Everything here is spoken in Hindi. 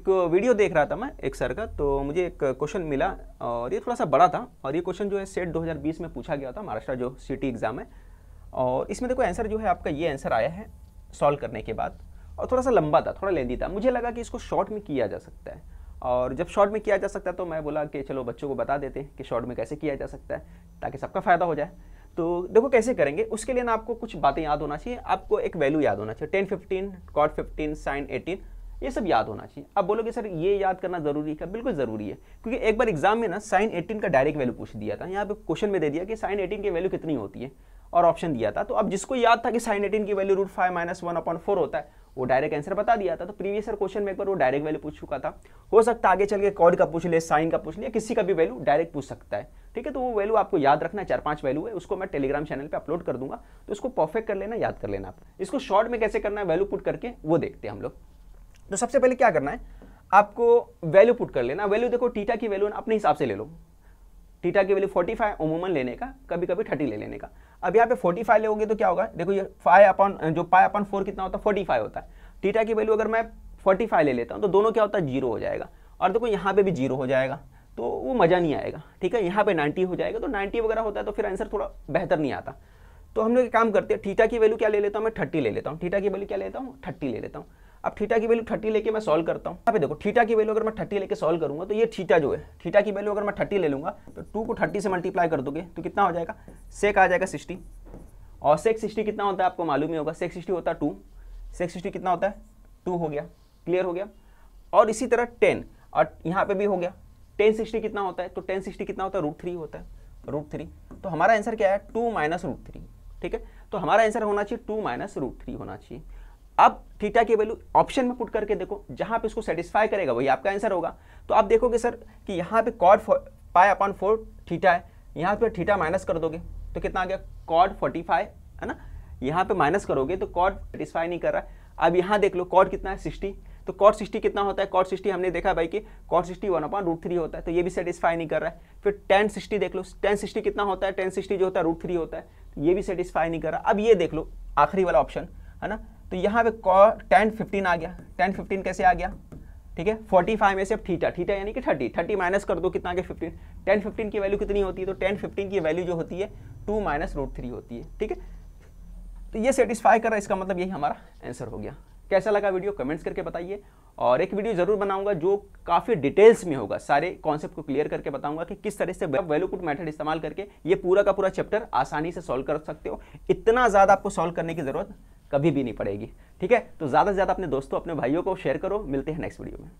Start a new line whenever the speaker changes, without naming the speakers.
एक वीडियो देख रहा था मैं, एक सर का तो मुझे एक क्वेश्चन मिला और ये थोड़ा सा बड़ा था और ये क्वेश्चन जो है सेट 2020 में पूछा गया था, महाराष्ट्र जो सिटी एग्ज़ाम है। और इसमें देखो आंसर जो है, आपका ये आंसर आया है सॉल्व करने के बाद। और थोड़ा सा लंबा था, थोड़ा लेंदी था। मुझे लगा कि इसको शॉर्ट में किया जा सकता है। और जब शॉर्ट में किया जा सकता है तो मैं बोला कि चलो बच्चों को बता देते हैं कि शॉर्ट में कैसे किया जा सकता है, ताकि सबका फ़ायदा हो जाए। तो देखो कैसे करेंगे, उसके लिए ना आपको कुछ बातें याद होना चाहिए। आपको एक वैल्यू याद होना चाहिए tan fifteen cot fifteen sine eighteen ये सब याद होना चाहिए। अब बोलोगे, सर, ये याद करना ज़रूरी है। बिल्कुल ज़रूरी है, क्योंकि एक बार एग्ज़ाम में ना साइन एटीन का डायरेक्ट वैल्यू पूछ दिया था। यहाँ पे क्वेश्चन में दे दिया कि साइन एटीन की वैल्यू कितनी होती है? और ऑप्शन दिया था। तो अब जिसको याद था कि साइन एटीन की value root five minus one upon four होता है, वो डायरेक्ट आंसर बता दिया था। तो प्रीवियस ईयर क्वेश्चन में एक बार वो डायरेक्ट वैल्यू पूछ चुका था। हो सकता है आगे चल के कॉड का पूछ ले, साइन का पूछ लिया किसी का भी वैल्यू डायरेक्ट पूछ सकता है। ठीक है? तो वो वैल्यू आपको याद रखना चार पाँच वैल्यू है, उसको मैं टेलीग्राम चैनल पे अपलोड कर दूँगा। तो उसको परफेक्ट कर लेना, याद कर लेना आप। इसको शॉर्ट में कैसे करना है वैल्यू पुट करके वो देखते हैं हम लोग। तो सबसे पहले क्या करना है, आपको वैल्यू पुट कर लेना। वैल्यू देखो टीटा की वैल्यू अपने हिसाब से ले लो। टीटा की वैल्यू 45 उमूमन लेने का कभी कभी 30 ले लेने का। अब यहाँ पे 45 लोगे तो क्या होगा? देखो ये फाइव अपॉन जो पाई अपॉन फोर कितना होता है? 45 होता है। टीटा की वैल्यू अगर मैं 45 ले लेता हूँ तो दोनों क्या होता है? ज़ीरो हो जाएगा। और देखो, यहाँ पे भी ज़ीरो हो जाएगा। तो वो मज़ा नहीं आएगा। ठीक है, यहाँ पे 90 हो जाएगा। तो 90 वगैरह होता है तो फिर आंसर थोड़ा बेहतर नहीं आता। तो हम लोग काम करते हैं थीटा की वैल्यू क्या ले लेता हूँ? मैं थर्टी ले लेता हूँ। थीटा की वैल्यू क्या लेता हूँ? थर्टी ले लेता हूँ। अब थीटा की वैल्यू थर्टी लेके मैं सॉल्व करता हूँ। देखो, थीटा की वैल्यू अगर मैं थर्टी लेके सॉल्व करूँगा तो ये थीटा जो है, थीटा की वैल्यू अगर मैं थर्टी ले लूँगा तो टू को थर्टी से मल्टीप्लाई कर दोगे तो कितना हो जाएगा? सेक आ जाएगा सिक्सटी और सेक सिक्सटी कितना होता है आपको मालूम ही होगा सेक सिक्सटी होता है टू सेक सिक्सटी कितना होता है? टू हो गया। क्लियर हो गया? और इसी तरह टेन और यहाँ पे भी हो गया। टेन सिक्सटी कितना होता है? तो टेन सिक्सटी कितना होता है? रूट थ्री होता है। रूट थ्री तो हमारा आंसर क्या है? टू माइनस रूट थ्री ठीक है? तो हमारा आंसर होना चाहिए टू माइनस रूट थ्री होना चाहिए। अब थीटा की वैल्यू ऑप्शन में पुट करके देखो, जहाँ पे इसको सेटिस्फाई करेगा, वही आपका आंसर होगा। तो आप देखोगे सर कि यहाँ पे cot pi upon four theta है, यहाँ पे थीटा माइनस कर दोगे तो कितना आ गया? कॉड फोर्टी फाइव है ना? यहाँ पे माइनस करोगे तो कॉड सेटिस्फाई नहीं कर रहा है। अब यहाँ देख लो कॉड कितना है? सिक्सटी तो कॉट सिक्सटी कितना होता है? कॉट सिक्सटी हमने देखा भाई कि cot sixty one upon root three होता है तो ये भी सेटिस्फाई नहीं कर रहा है। फिर टेन सिक्सटी देख लो टेन सिक्सटी कितना होता है? टेन सिक्सटी जो होता है रूट थ्री होता है तो ये भी सेटिस्फाई नहीं कर रहा। अब ये देख लो, आखिरी वाला ऑप्शन है ना? तो यहाँ पे टेन फिफ्टीन आ गया। टेन फिफ्टीन कैसे आ गया? ठीक है? फोर्टी फाइव में से अब थीटा थीटा यानी कि थर्टी थर्टी माइनस कर दो, कितना आ गया फिफ्टीन टेन फिफ्टीन की वैल्यू कितनी होती है? तो टेन फिफ्टीन की वैल्यू जो होती है टू माइनस रूट थ्री होती है। ठीक है? तो ये सेटिस्फाई कर रहा है, इसका मतलब यही हमारा आंसर हो गया। कैसा लगा वीडियो कमेंट्स करके बताइए। और एक वीडियो ज़रूर बनाऊँगा जो काफ़ी डिटेल्स में होगा। सारे कॉन्सेप्ट को क्लियर करके बताऊँगा कि किस तरह से वैल्यू पुट मेथड इस्तेमाल करके ये पूरा का पूरा चैप्टर आसानी से सॉल्व कर सकते हो। इतना ज़्यादा आपको सॉल्व करने की ज़रूरत कभी भी नहीं पड़ेगी। ठीक है? तो ज़्यादा से ज़्यादा अपने दोस्तों, अपने भाइयों को शेयर करो। मिलते हैं नेक्स्ट वीडियो में।